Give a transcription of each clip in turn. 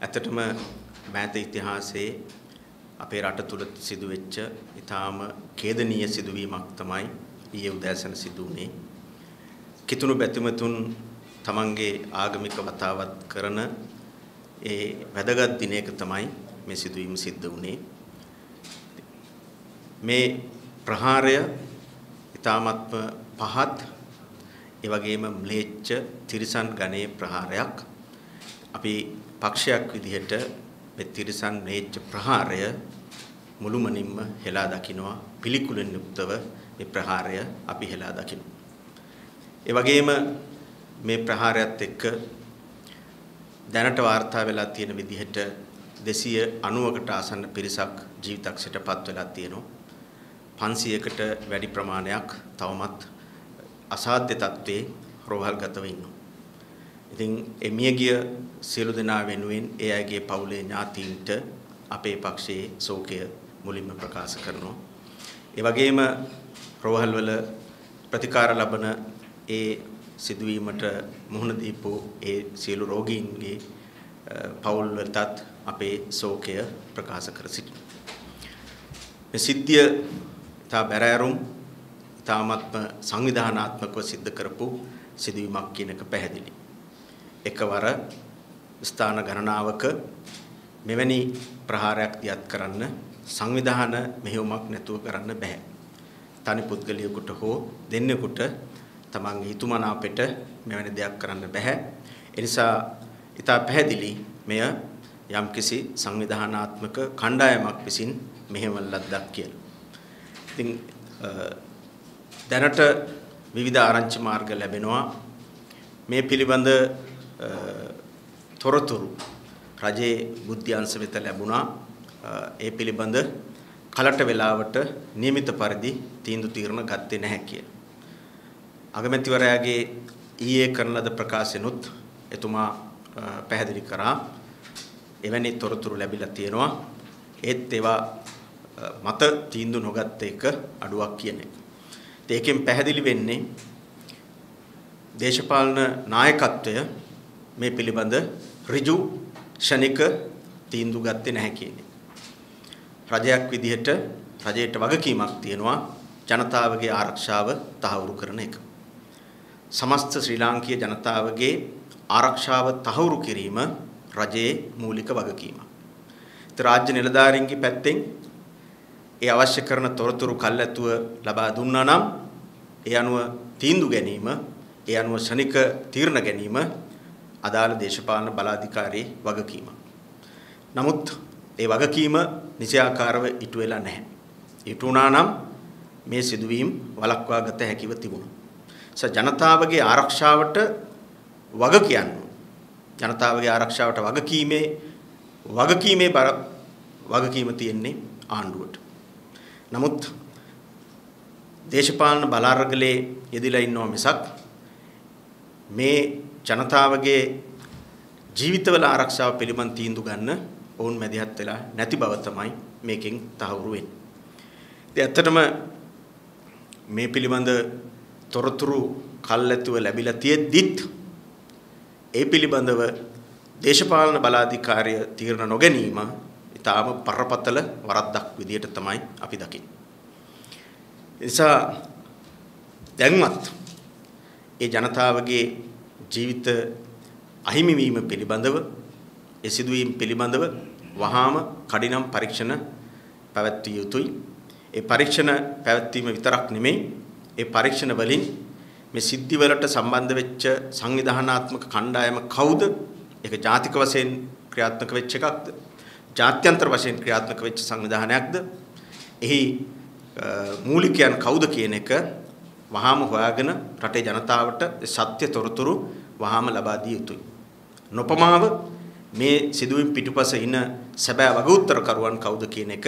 ඇත්තටම මෑත ඉතිහාසයේ අපේ රට තුල සිදුවෙච්ච ඊටාම ඛේදනීය සිදුවීමක් තමයි ඊයේ උදෑසන සිදු වුණේ. කිතුණු බැතිමතුන් තමන්ගේ ආගමික වතාවත් කරන ඒ වැදගත් දිනයක තමයි මේ සිදුවීම සිද්ධ වුණේ. මේ ප්‍රහාරය ඊ타මත්ම පහත් ඒ වගේම ම්ලේච්ඡ තිරිසන් ගණයේ ප්‍රහාරයක් අපි පක්ෂයක් විදිහට මේ තිරිසන් ම්ලේච්ඡ ප්‍රහාරය මුළුමනින්ම හෙලා දකින්නවා පිළිකුලෙන් යුක්තව මේ ප්‍රහාරය අපි හෙලා දකිනවා ඒ වගේම මේ ප්‍රහාරයත් එක්ක දැනට වාර්තා වෙලා තියෙන විදිහට 290කට ආසන්න පිරිසක් ජීවිතක්ෂයටපත් වෙලා තියෙනවා 500කට වැඩි ප්‍රමාණයක් තවමත් අසාධ්‍ය තත්ත්වයේ රෝහල්ගතව ඉන්නවා. ඉතින් එමිය ගිය සියලු දෙනා වෙනුවෙන් ඒ අයගේ පවුලේ ඥාතීන්ට අපේ පක්ෂයේ ශෝකය මුලින්ම ප්‍රකාශ කරනවා. ඒ වගේම රෝහල්වල ප්‍රතිකාර ලබන ඒ සිදුවීමට මුහුණ දීපු ඒ සියලු රෝගීන්ගේ පවුල් වලටත් අපේ ශෝකය ප්‍රකාශ කර සිටිනවා. මේ සිද්ධිය තා බැරෑරුම් තාමත්ම සංවිධානාත්මකව සිද්ධ කරපු සිදුවීමක් කියන එක පැහැදිලි. එකවර ස්ථාන ගණනාවක මෙවැනි ප්‍රහාරයක් දියත් කරන්න සංවිධාන මෙහෙයුමක් නැතුව කරන්න බෑ. තනි පුද්ගලයෙකුට හෝ දෙන්නෙකුට තමන්ගේ හිතුමනාපෙට මෙවැනි දෙයක් කරන්න බෑ. ඒ නිසා ඊට පැහැදිලි මෙය යම්කිසි සංවිධානාත්මක කණ්ඩායමක් විසින් මෙහෙවන ලද්දක් කියලා. ඉතින් දැනට විවිධ ආරංචි මාර්ග ලැබෙනවා මේ පිළිබඳ තොරතුරු රජයේ බුද්ධ්‍යංශ වෙත ලැබුණා. ඒ පිළිබඳ කලට වේලාවට નિયમિત පරිදි තීන්දුව తీරන ගත්තේ නැහැ කිය. අගමැතිවරයාගේ ඊයේ කරන ලද ප්‍රකාශනොත් එතුමා පැහැදිලි කරා එවැනි තොරතුරු ලැබිලා තියෙනවා. ඒත් ඒවා මත තීන්දුව නොගත් එක අඩුවක් කියන එක. ඒකෙන් පැහැදිලි වෙන්නේ දේශපාලන නායකත්වය මේ පිළිබඳ ඍජු ෂණික තීන්දුව ගත්තේ නැහැ කියන්නේ. රජයක් විදිහට රජයට වගකීමක් තියෙනවා ජනතාවගේ ආරක්ෂාව තහවුරු කරන එක. සමස්ත ශ්‍රී ලාංකීය ජනතාවගේ ආරක්ෂාව තහවුරු කිරීම රජයේ මූලික වගකීමක්. ඒ රාජ්‍ය නිලධාරීන්ගේ පැත්තෙන් ඒ අවශ්‍ය කරන තොරතුරු කල්ැතුව ලබා දුන්නා නම් ඒ අනුව තීන්දුව ගැනීම ඒ අනුව ශනික තීරණ ගැනීම අදාළ දේශපාලන බලාධිකාරී වගකීම. නමුත් ඒ වගකීම නිසියාකාරව ඉටු වෙලා නැහැ. ඉටු වුණා නම් මේ සිදුවීම් වළක්වා ගත හැකිව තිබුණා. ස ජනතාවගේ ආරක්ෂාවට වග කියන්නේ ජනතාවගේ ආරක්ෂාවට වගකීමේ වගකීමේ වගකීම තියෙන්නේ ආණ්ඩුවට. නමුත් දේශපාලන බලාරගලේ යෙදිලා ඉන්නවා මිසක් මේ ජනතාවගේ ජීවිතවල ආරක්ෂාව පිළිබඳ තීන්දුව ගන්න ඔවුන් මැදිහත් වෙලා නැති බව තමයි මේකෙන් තහවුරු වෙන්නේ. ඉතින් ඇත්තටම මේ පිළිබඳ තොරතුරු කල්ැතුව ලැබිලා තියෙද්දිත් ඒ පිළිබඳව දේශපාලන බලාධිකාරිය තීරණ නොගැනීම ඊටාම පරපතල වරද්දක් විදියට තමයි අපි දකින්නේ. නිසා දැන්වත් ඒ ජනතාවගේ ජීවිත අහිමි වීම පිළිබඳව ඒ සිදුවීම් පිළිබඳව වහාම කඩිනම් පරීක්ෂණ පැවැත්විය යුතුයි. ඒ පරීක්ෂණ පැවැත්වීම විතරක් නෙමෙයි ඒ පරීක්ෂණ වලින් මේ සිද්ධිවලට සම්බන්ධ වෙච්ච සංවිධානාත්මක කණ්ඩායම කවුද? ඒක ජාතික වශයෙන් ක්‍රියාත්මක වෙච්ච එකක්ද? ජාත්‍යන්තර වශයෙන් ක්‍රියාත්මක වෙච්ච සංවිධානයක්ද? එහි මූලිකයන් කවුද කියන එක වහාම හොයාගෙන රටේ ජනතාවට සත්‍ය තොරතුරු වහාම ලබා දිය යුතුයි. නොපමාව මේ සිදුවීම් පිටුපස ඉන සැබෑ වගඋත්තරකරුවන් කවුද කියන එක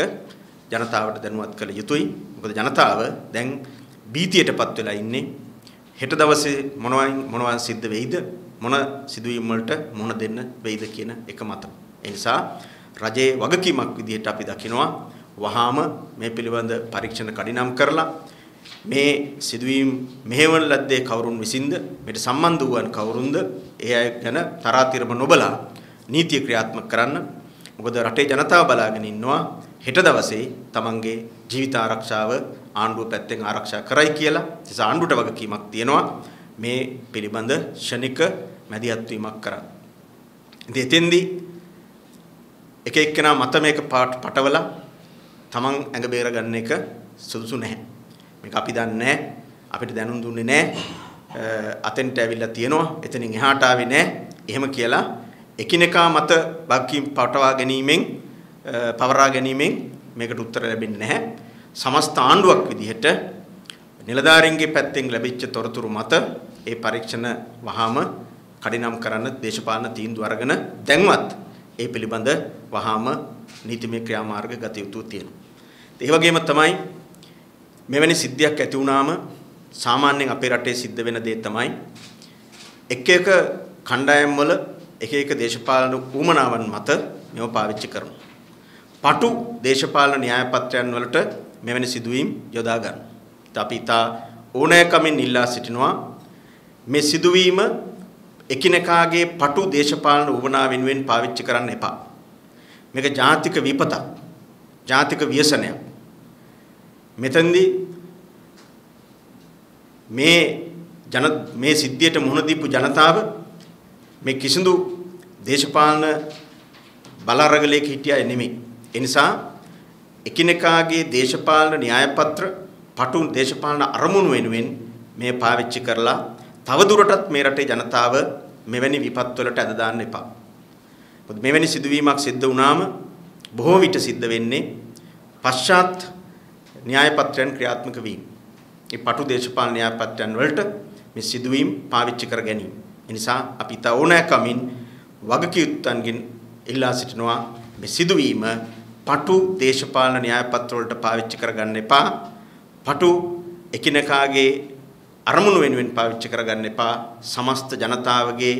ජනතාවට දැනුවත් කළ යුතුයි. මොකද ජනතාව දැන් බීතියටපත් වෙලා ඉන්නේ. හෙට දවසේ මොනවයින් මොනවන් සිද්ධ වෙයිද මොන සිදුවීම් වලට මොන දෙන්න වෙයිද කියන එක මත. ඒ නිසා රජයේ වගකීමක් විදිහට අපි දකිනවා වහාම මේ පිළිබඳ පරීක්ෂණ කඩිනම් කරලා මේ සිදුවීම් මෙහෙවන ලද්දේ කවුරුන් විසින්ද මේට සම්බන්ධ වූවන් කවුරුන්ද ඒ අය ගැන තරාතිරම නොබලා නීතිය ක්‍රියාත්මක කරන්න. මොකද රටේ ජනතාව බලාගෙන ඉන්නවා හෙට දවසේ තමන්ගේ ජීවිත ආරක්ෂාව ආණ්ඩුව පැත්තෙන් ආරක්ෂා කරයි කියලා. ඒ නිසා ආණ්ඩුවට වගකීමක් තියෙනවා මේ පිළිබඳ ෂණික මැදිහත් වීමක් කරන්න. ඉතින් එතෙන්දී එක එක්කෙනා මත මේක පටවලා තමන් ඇඟ බේර ගන්න එක සුදුසු නැහැ. මේක අපි දන්නේ නැහැ. අපිට දැනුම් දුන්නේ නැහැ. අතෙන්ට ඇවිල්ලා තියෙනවා. එතනින් එහාට ආවේ නැහැ. එහෙම කියලා එකිනෙකා මත වගකීම් පටවා ගැනීමෙන් පවරා ගැනීමෙන් මේකට උත්තර ලැබෙන්නේ නැහැ. සමස්ත ආණ්ඩුවක් විදිහට නිලධාරීන්ගේ පැත්තෙන් ලැබිච්ච තොරතුරු මත ඒ පරීක්ෂණ වහාම කඩිනම් කරන්න දේශපාලන තීන්දුව අරගෙන දැන්වත් ඒ පිළිබඳ වහාම නීතිමය ක්‍රියාමාර්ග ගත යුතු තියෙනවා. ඒ වගේම තමයි මෙවැනි සිද්ධියක් ඇති වුණාම සාමාන්‍යයෙන් අපේ රටේ සිද්ධ වෙන දේ තමයි එක එක කණ්ඩායම් වල එක එක දේශපාලන ඌමනාවන් මත මේව පාවිච්චි කරනවා. පටු දේශපාලන න්‍යායපත්‍රයන් වලට මෙවැනි සිදුවීම් යොදා ගන්නවා. අපි තා ඕනෑකමින් ඉල්ලා සිටිනවා මේ සිදුවීම එකිනෙකාගේ පටු දේශපාලන ඌමනා වෙනුවෙන් පාවිච්චි කරන්න එපා. මේක ජාතික විපතක්. ජාතික ව්‍යසනයක්. මෙතෙන්දී මේ ජන මේ සිද්ධියට මුහුණ දීපු ජනතාව මේ කිසිදු දේශපාලන බලාරගලයක හිටියා නෙමෙයි. ඒ නිසා එකිනෙකාගේ දේශපාලන න්‍යායපත්‍ර පටු දේශපාලන අරමුණු වෙනුවෙන් මේ පාවිච්චි කරලා තවදුරටත් මේ රටේ ජනතාව මෙවැනි විපත් වලට ඇද දාන්න එපා. මොකද මෙවැනි සිදුවීමක් සිද්ධ වුණාම බොහෝ විට සිද්ධ වෙන්නේ පශ්චාත් න්‍යායපත්‍රයන් ක්‍රියාත්මක වීම. මේ පටු දේශපාලන න්‍යායපත්‍රයන් වලට මේ සිදුවීම් පාවිච්චි කර ගැනීම. ඒ නිසා අපි තා ඕනෑකමින් වගකීම්තන්ගෙන් ඉල්ලා සිටිනවා මේ සිදුවීම පටු දේශපාලන න්‍යායපත්‍ර වලට පාවිච්චි කරගන්න එපා. පටු එකිනෙකාගේ අරමුණු වෙනුවෙන් පාවිච්චි කරගන්න එපා. සමස්ත ජනතාවගේ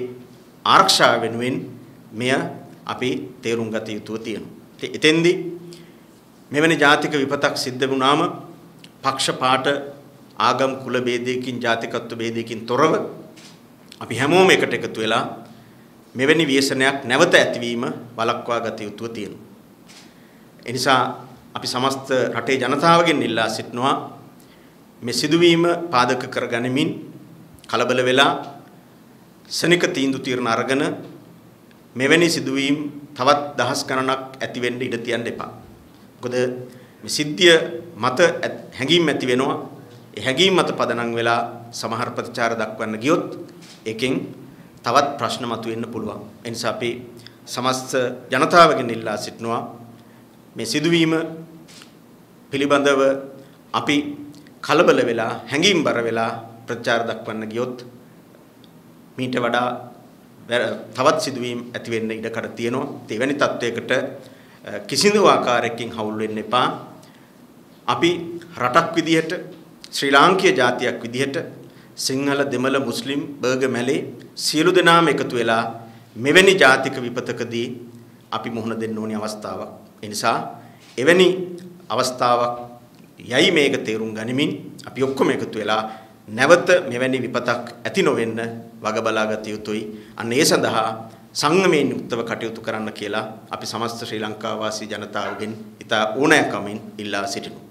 ආරක්ෂාව වෙනුවෙන් මෙය අපි තේරුම් ගත යුතුව තියෙනවා. එතෙන්දී මෙවැනි ජාතික විපතක් සිද්ධ වුණාම පක්ෂපාත ආගම් කුල ભેදයකින් ජාතිකත්ව ભેදයකින් තොරව අපි හැමෝම එකට එකතු වෙලා මෙවැනි ව්‍යසනයක් නැවත ඇතිවීම වළක්වා ගත යුතුව තියෙනවා. ඒ නිසා අපි සමස්ත රටේ ජනතාවගෙන් ඉල්ලා සිටිනවා මේ සිදුවීම පාදක කරගනිමින් කලබල වෙලා සනික තීන්දුව తీරන අරගෙන මෙවැනි සිදුවීම් තවත් දහස් ගණනක් ඇති වෙන්න ඉඩ තියන්න එපා. මොකද මේ සිද්ධිය මත හැඟීම් ඇති වෙනවා. ඒ හැඟීම් මත පදනම් වෙලා සමහර ප්‍රතිචාර දක්වන්න ගියොත් එකෙන් තවත් ප්‍රශ්න මතුවෙන්න පුළුවන්. ඒ නිසා අපි සමස්ත ජනතාවගෙන් ඉල්ලා සිටිනවා මේ සිදුවීම පිළිබඳව අපි කලබල වෙලා හැඟීම්බර වෙලා ප්‍රචාර දක්වන්න ගියොත් මීට වඩා තවත් සිදුවීම් ඇති වෙන්න ඉඩ කඩ තියෙනවා. ඒ වෙනි තත්වයකට කිසිදු ආකාරයකින් හවුල් වෙන්න එපා. අපි රටක් විදිහට ශ්‍රී ලාංකීය ජාතියක් විදිහට සිංහල දෙමළ මුස්ලිම් බර්ග මැලේ සියලු දෙනාම එකතු වෙලා මෙවැනි ජාතික විපතකදී අපි මුහුණ දෙන්න ඕනි අවස්ථාවක්. ඒ නිසා එවැනි අවස්ථාවක් යයි මේක තේරුම් ගනිමින් අපි ඔක්කොම එකතු වෙලා නැවත මෙවැනි විපතක් ඇති නොවෙන්න වග බලාගත යුතුයි. අන්න ඒ සඳහා සංගමයෙන් යුක්තව කටයුතු කරන්න කියලා අපි සමස්ත ශ්‍රී ලංකා වාසී ජනතාවගෙන් ඉතා ඕනෑකමින් ඉල්ලා සිටිනවා.